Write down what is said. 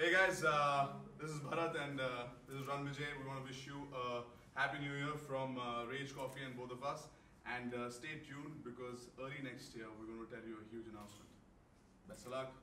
Hey guys, uh, this is Bharat and uh, this is Rannvijay. We want to wish you a happy new year from uh, Rage Coffee and both of us. And uh, stay tuned because early next year we're going to tell you a huge announcement. Best of luck.